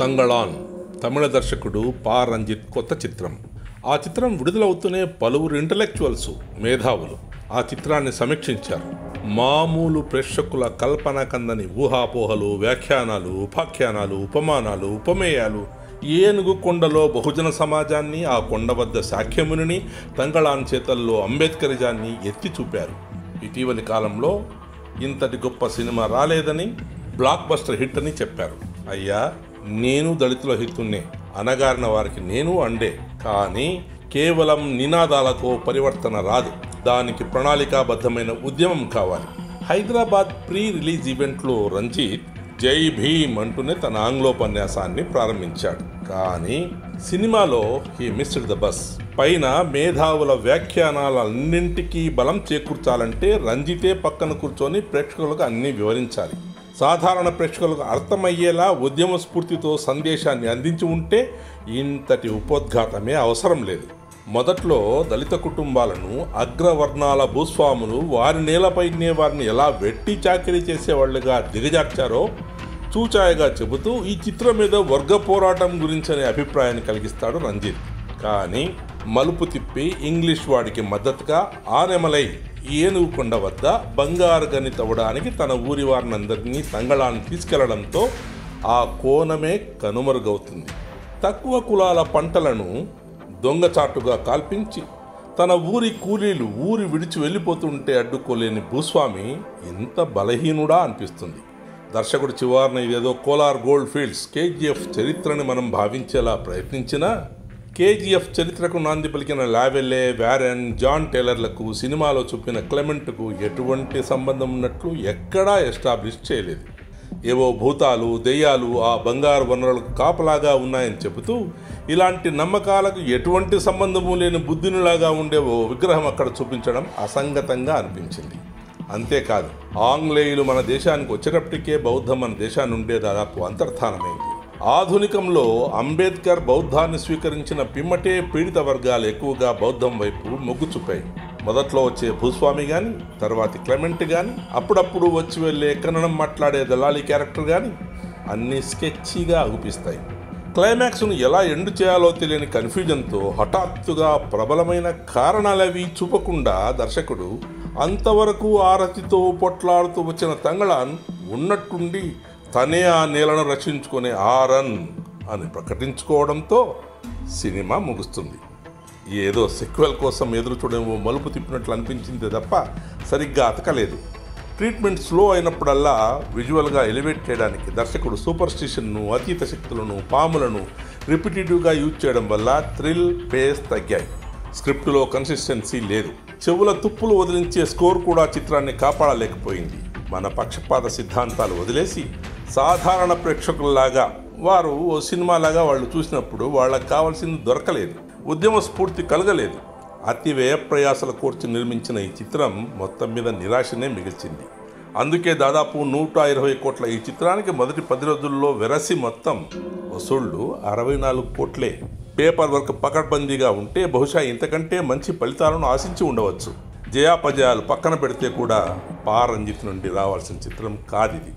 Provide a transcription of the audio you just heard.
తంగళాన్ తమిళ దర్శకుడు పా. రంజిత్ కొత్త చిత్రం. ఆ చిత్రం విడుదలవుతూనే పలువురు ఇంటలెక్చువల్స్ మేధావులు ఆ చిత్రాన్ని సమీక్షించారు. మామూలు ప్రేక్షకుల కల్పన కందని ఊహాపోహలు వ్యాఖ్యానాలు ఉపాఖ్యానాలు ఉపమానాలు ఉపమేయాలు. ఏనుగు కొండలో బహుజన సమాజాన్ని ఆ కొండ వద్ద శాఖ్యమునిని తంగళాన్ చేతల్లో అంబేద్కరిజాన్ని ఎత్తి చూపారు. ఇటీవలి కాలంలో ఇంతటి గొప్ప సినిమా రాలేదని బ్లాక్ బస్టర్ హిట్ అని చెప్పారు. అయ్యా! నేను దళితుల హితున్నే అనగారిన వారికి నేను అండే. కానీ కేవలం నినాదాలతో పరివర్తన రాదు. దానికి ప్రణాళికాబద్ధమైన ఉద్యమం కావాలి. హైదరాబాద్ ప్రీ రిలీజ్ ఈవెంట్లో రంజిత్ జై భీమ్ అంటూనే తన ఆంగ్లోపన్యాసాన్ని ప్రారంభించాడు. కానీ సినిమాలో హీ మిస్డ్ ద బస్. పైన మేధావుల వ్యాఖ్యానాలన్నింటికీ బలం చేకూర్చాలంటే రంజితే పక్కన కూర్చొని ప్రేక్షకులకు అన్ని వివరించాలి. సాధారణ ప్రేక్షకులకు అర్థమయ్యేలా ఉద్యమ స్ఫూర్తితో సందేశాన్ని అందించి ఉంటే ఇంతటి ఉపోద్ఘాతమే అవసరం లేదు. మొదట్లో దళిత కుటుంబాలను అగ్రవర్ణాల భూస్వాములు వారి నేలపైనే వారిని ఎలా వెట్టి చాకిరీ చేసేవాళ్ళుగా దిగజార్చారో చూచాయగా చెబుతూ ఈ చిత్రం మీద వర్గ పోరాటం గురించనే అభిప్రాయాన్ని కలిగిస్తాడు రంజిత్. కానీ మలుపు తిప్పి ఇంగ్లీష్ వాడికి మద్దతుగా ఆనెమలై ఏనుగుకొండ వద్ద బంగారు గని తవ్వడానికి తన ఊరి వారినందరినీ తంగళాన్ని తీసుకెళ్ళడంతో ఆ కోణమే కనుమరుగవుతుంది. తక్కువ కులాల పంటలను దొంగచాటుగా కాల్పించి తన ఊరి కూలీలు ఊరి విడిచి వెళ్ళిపోతుంటే అడ్డుకోలేని భూస్వామి ఎంత బలహీనుడా అనిపిస్తుంది. దర్శకుడు చివారిన ఇదేదో కోలార్ గోల్డ్ ఫీల్డ్స్ కేజీఎఫ్ చరిత్రని మనం భావించేలా ప్రయత్నించినా కేజీఎఫ్ చరిత్రకు నాంది పలికిన లావెల్లే వ్యారెన్ జాన్ టేలర్లకు సినిమాలో చూపిన క్లెమెంట్కు ఎటువంటి సంబంధం ఉన్నట్లు ఎక్కడా ఎస్టాబ్లిష్ చేయలేదు. ఏవో భూతాలు దెయ్యాలు ఆ బంగారు వనరులకు కాపలాగా ఉన్నాయని చెబుతూ ఇలాంటి నమ్మకాలకు ఎటువంటి సంబంధము లేని బుద్ధినిలాగా ఉండే ఓ విగ్రహం అక్కడ చూపించడం అసంగతంగా అనిపించింది. అంతేకాదు ఆంగ్లేయులు మన దేశానికి వచ్చేటప్పటికే బౌద్ధం మన దేశాన్ని ఉండే దాదాపు అంతర్ధానమైంది. ఆధునికంలో అంబేద్కర్ బౌద్ధాన్ని స్వీకరించిన పిమ్మటే పీడిత వర్గాలు ఎక్కువగా బౌద్ధం వైపు మొగ్గు చూపాయి. మొదట్లో వచ్చే భూస్వామి కానీ తర్వాతి క్లెమెంట్ కానీ అప్పుడప్పుడు వచ్చి వెళ్ళే కన్నడం మాట్లాడే దళాలి క్యారెక్టర్ కానీ అన్నీ స్కెచ్గా అగుపిస్తాయి. క్లైమాక్స్ను ఎలా ఎండు చేయాలో తెలియని కన్ఫ్యూజన్తో హఠాత్తుగా ప్రబలమైన కారణాలవి చూపకుండా దర్శకుడు అంతవరకు ఆరతితో పొట్లాడుతూ వచ్చిన తంగళాన్ ఉన్నట్టుండి తనే ఆ నేలను రక్షించుకునే ఆరన్ అని ప్రకటించుకోవడంతో సినిమా ముగుస్తుంది. ఏదో సెక్వెల్ కోసం ఎదురు చూడేమో మలుపు తిప్పినట్లు అనిపించింది తప్ప సరిగ్గా అతకలేదు. ట్రీట్మెంట్ స్లో అయినప్పుడల్లా విజువల్గా ఎలివేట్ చేయడానికి దర్శకుడు సూపర్ స్టిషన్ను అతీత శక్తులను పాములను రిపిటేటివ్గా యూజ్ చేయడం వల్ల థ్రిల్ పేస్ తగ్గాయి. స్క్రిప్టులో కన్సిస్టెన్సీ లేదు. చెవుల తుప్పులు వదిలించే స్కోర్ కూడా చిత్రాన్ని కాపాడలేకపోయింది. మన పక్షపాత సిద్ధాంతాలు వదిలేసి సాధారణ ప్రేక్షకుల్లాగా వారు ఓ సినిమాలాగా వాళ్ళు చూసినప్పుడు వాళ్ళకి కావాల్సింది దొరకలేదు ఉద్యమ స్ఫూర్తి కలగలేదు. అతి వ్యయ ప్రయాసల కూర్చి నిర్మించిన ఈ చిత్రం మొత్తం మీద నిరాశనే మిగిల్చింది. అందుకే దాదాపు నూట ఇరవై కోట్ల ఈ చిత్రానికి మొదటి పది రోజుల్లో వెరసి మొత్తం వసూళ్ళు అరవై నాలుగు కోట్లే. పేపర్ వర్క్ పకడ్బందీగా ఉంటే బహుశా ఇంతకంటే మంచి ఫలితాలను ఆశించి ఉండవచ్చు. జయాపజయాలు పక్కన పెడితే కూడా పా రంజిత్ నుండి రావాల్సిన చిత్రం కాదిది.